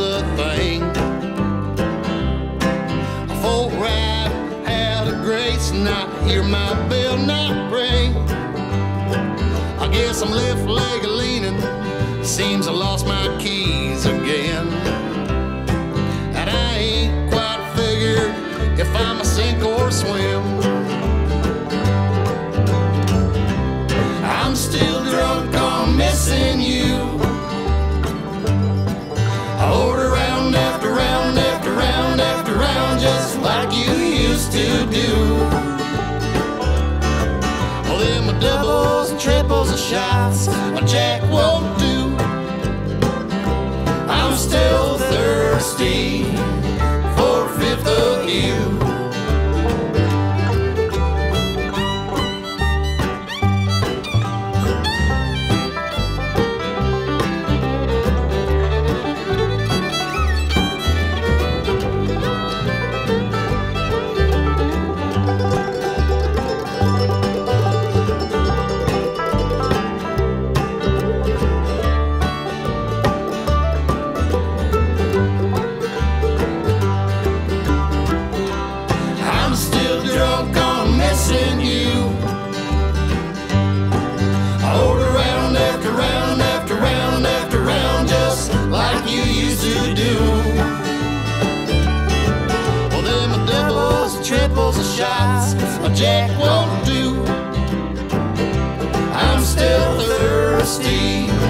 feel a thing. A folk ride had a grace, not hear my bell not ring. I guess I'm left leg leaning. Seems I lost my keys again. And I ain't quite figured if I'm a sink or swim. I'm still driving. Like you used to do. Well, then my doubles and triples and shots, my jack won't do. I'm still thirsty missing you. I order round after round after round after round just like you used to do. Well, then my doubles and triples and shots, my jack won't do. I'm still thirsty